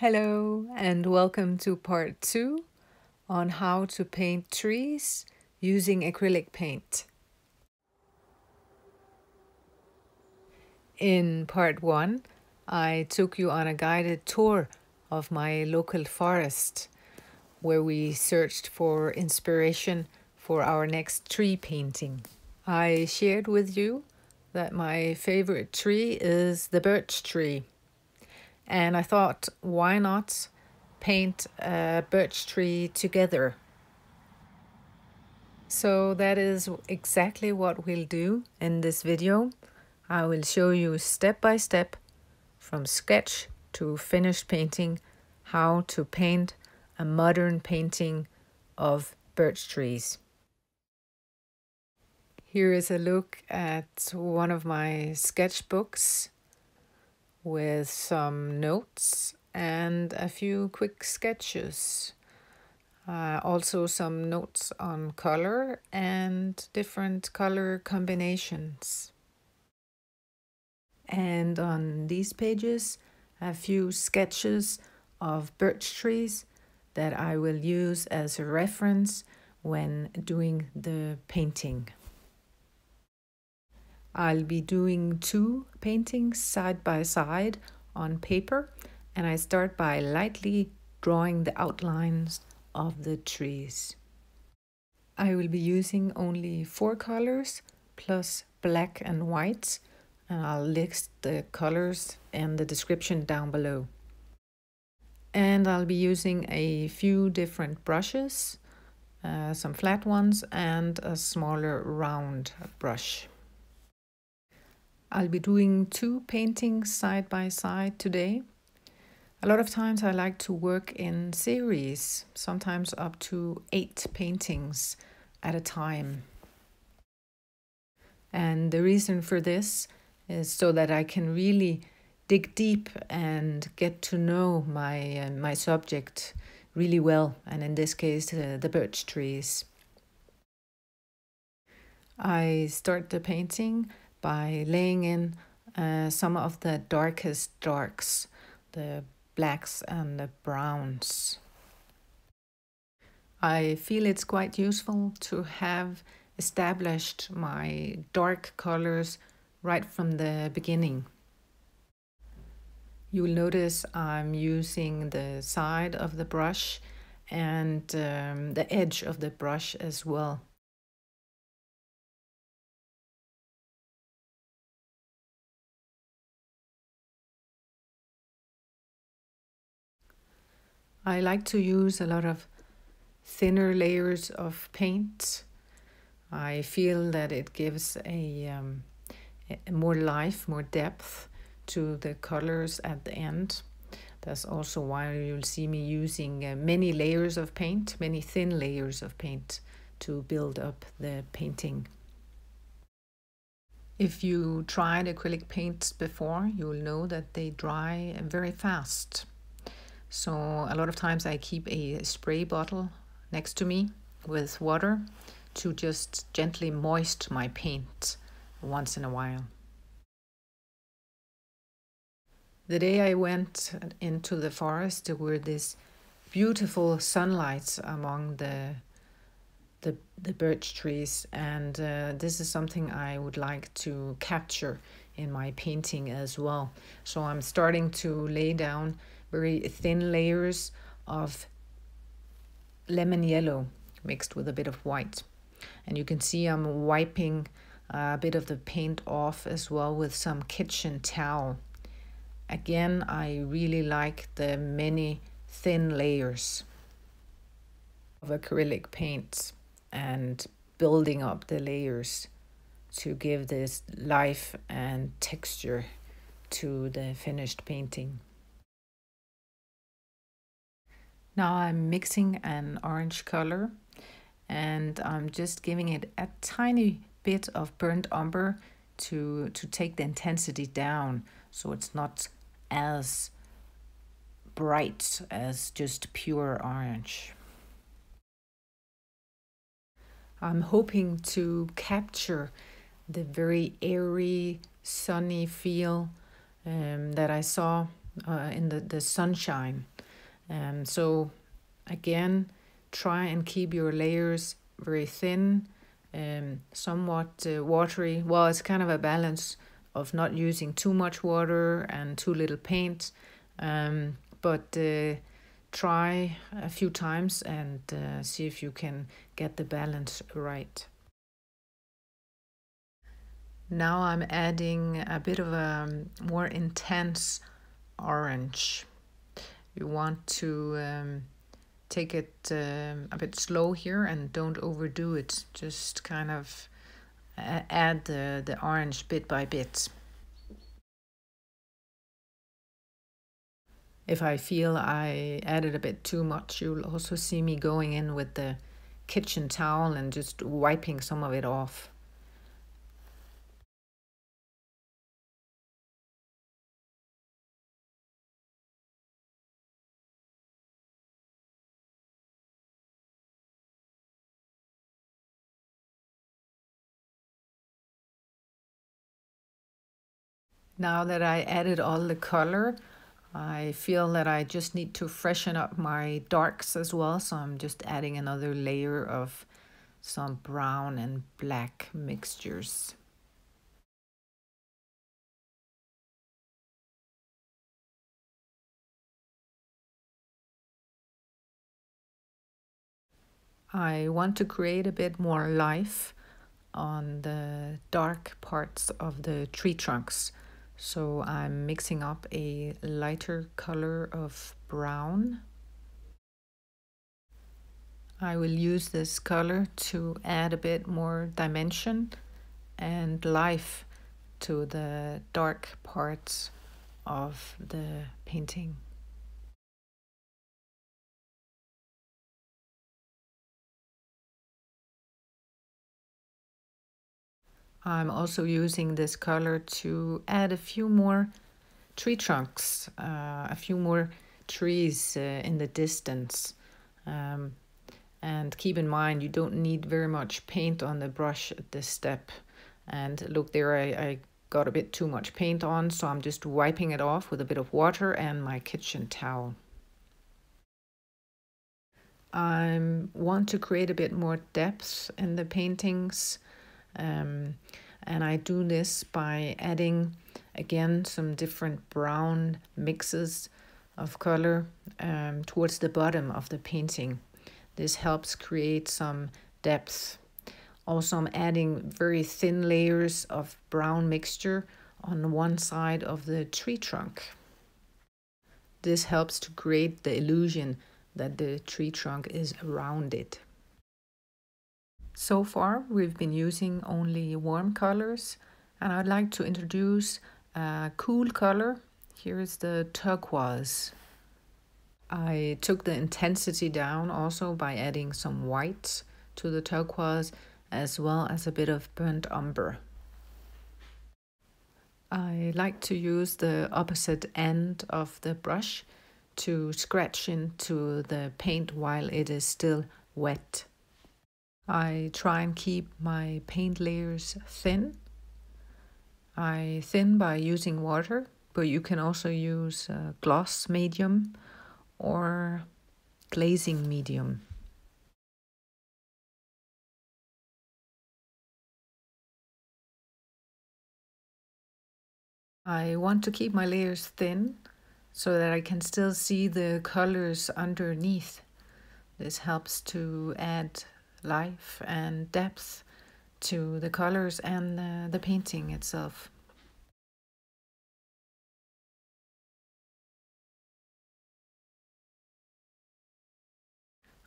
Hello, and welcome to part two on how to paint trees using acrylic paint. In part one, I took you on a guided tour of my local forest where we searched for inspiration for our next tree painting. I shared with you that my favorite tree is the birch tree and I thought, why not paint a birch tree together? So that is exactly what we'll do in this video. I will show you step by step from sketch to finished painting how to paint a modern painting of birch trees. Here is a look at one of my sketchbooks with some notes and a few quick sketches. Uh, also some notes on color and different color combinations. And on these pages, a few sketches of birch trees that I will use as a reference when doing the painting. I'll be doing two paintings side by side on paper and I start by lightly drawing the outlines of the trees. I will be using only four colors plus black and white and I'll list the colors and the description down below. And I'll be using a few different brushes, uh, some flat ones and a smaller round brush. I'll be doing two paintings side by side today. A lot of times I like to work in series, sometimes up to eight paintings at a time. And the reason for this is so that I can really dig deep and get to know my uh, my subject really well, and in this case, uh, the birch trees. I start the painting by laying in uh, some of the darkest darks, the blacks and the browns. I feel it's quite useful to have established my dark colors right from the beginning. You'll notice I'm using the side of the brush and um, the edge of the brush as well. I like to use a lot of thinner layers of paint. I feel that it gives a, um, a more life, more depth to the colors at the end. That's also why you'll see me using uh, many layers of paint, many thin layers of paint to build up the painting. If you tried acrylic paints before, you'll know that they dry very fast. So a lot of times I keep a spray bottle next to me with water to just gently moist my paint once in a while. The day I went into the forest, there were these beautiful sunlight among the the, the birch trees, and uh, this is something I would like to capture in my painting as well. So I'm starting to lay down very thin layers of lemon yellow mixed with a bit of white. And you can see I'm wiping a bit of the paint off as well with some kitchen towel. Again, I really like the many thin layers of acrylic paints and building up the layers to give this life and texture to the finished painting. Now I'm mixing an orange color and I'm just giving it a tiny bit of burnt umber to, to take the intensity down so it's not as bright as just pure orange. I'm hoping to capture the very airy, sunny feel um, that I saw uh, in the, the sunshine. And so again, try and keep your layers very thin, um, somewhat uh, watery. Well, it's kind of a balance of not using too much water and too little paint. Um, but uh, try a few times and uh, see if you can get the balance right. Now I'm adding a bit of a more intense orange. You want to um, take it um, a bit slow here and don't overdo it. Just kind of add the, the orange bit by bit. If I feel I added a bit too much, you'll also see me going in with the kitchen towel and just wiping some of it off. Now that I added all the color, I feel that I just need to freshen up my darks as well. So I'm just adding another layer of some brown and black mixtures. I want to create a bit more life on the dark parts of the tree trunks. So I'm mixing up a lighter color of brown. I will use this color to add a bit more dimension and life to the dark parts of the painting. I'm also using this color to add a few more tree trunks, uh, a few more trees uh, in the distance. Um, and keep in mind, you don't need very much paint on the brush at this step. And look there, I, I got a bit too much paint on, so I'm just wiping it off with a bit of water and my kitchen towel. I want to create a bit more depth in the paintings um, and I do this by adding again some different brown mixes of color um, towards the bottom of the painting. This helps create some depth. Also, I'm adding very thin layers of brown mixture on one side of the tree trunk. This helps to create the illusion that the tree trunk is rounded. So far, we've been using only warm colors, and I'd like to introduce a cool color. Here is the turquoise. I took the intensity down also by adding some white to the turquoise as well as a bit of burnt umber. I like to use the opposite end of the brush to scratch into the paint while it is still wet. I try and keep my paint layers thin. I thin by using water, but you can also use uh, gloss medium or glazing medium. I want to keep my layers thin so that I can still see the colors underneath. This helps to add life and depth to the colors and uh, the painting itself.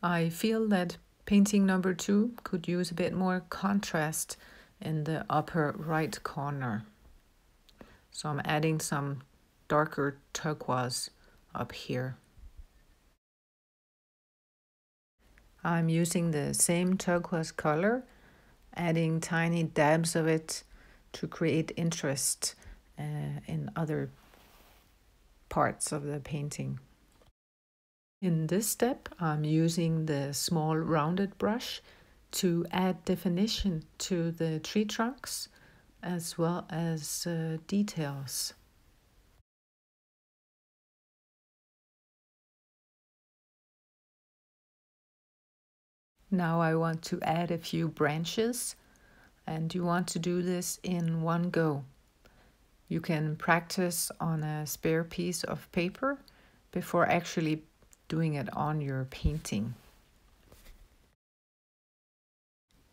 I feel that painting number two could use a bit more contrast in the upper right corner. So I'm adding some darker turquoise up here. I'm using the same turquoise color, adding tiny dabs of it to create interest uh, in other parts of the painting. In this step, I'm using the small rounded brush to add definition to the tree trunks as well as uh, details. Now I want to add a few branches and you want to do this in one go. You can practice on a spare piece of paper before actually doing it on your painting.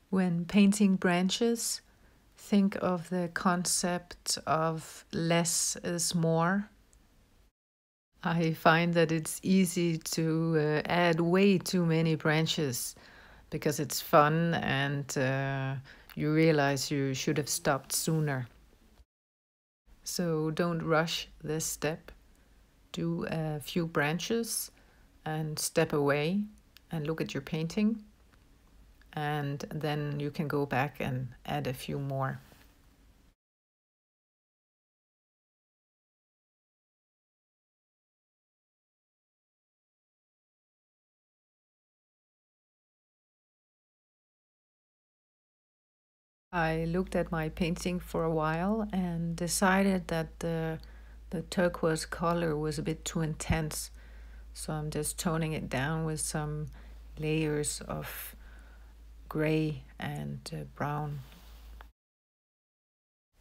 When painting branches, think of the concept of less is more. I find that it's easy to uh, add way too many branches because it's fun and uh, you realize you should have stopped sooner. So don't rush this step. Do a few branches and step away and look at your painting. And then you can go back and add a few more. I looked at my painting for a while and decided that the, the turquoise color was a bit too intense. So I'm just toning it down with some layers of gray and uh, brown.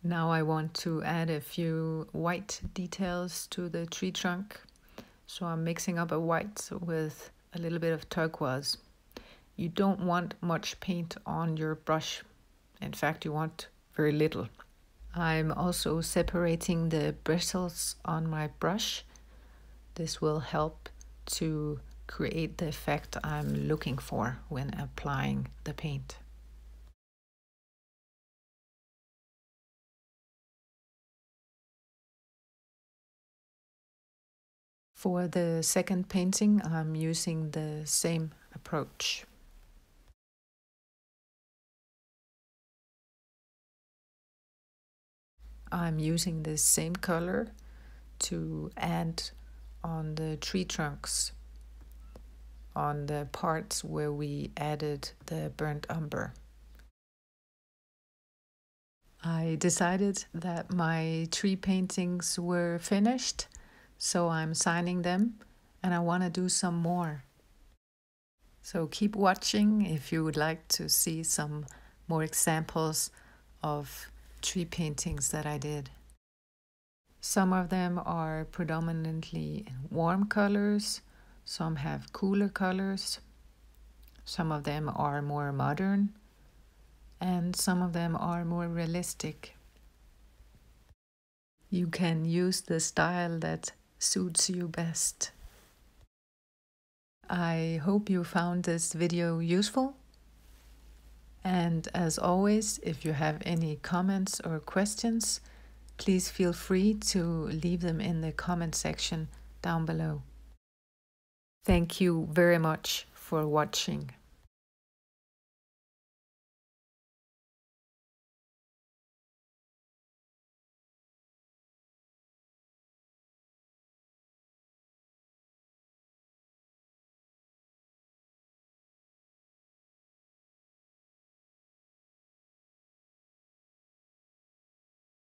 Now I want to add a few white details to the tree trunk. So I'm mixing up a white with a little bit of turquoise. You don't want much paint on your brush in fact, you want very little. I'm also separating the bristles on my brush. This will help to create the effect I'm looking for when applying the paint. For the second painting, I'm using the same approach. I'm using the same color to add on the tree trunks on the parts where we added the burnt umber. I decided that my tree paintings were finished, so I'm signing them and I want to do some more. So keep watching if you would like to see some more examples of tree paintings that I did. Some of them are predominantly warm colors, some have cooler colors, some of them are more modern, and some of them are more realistic. You can use the style that suits you best. I hope you found this video useful and as always, if you have any comments or questions, please feel free to leave them in the comment section down below. Thank you very much for watching.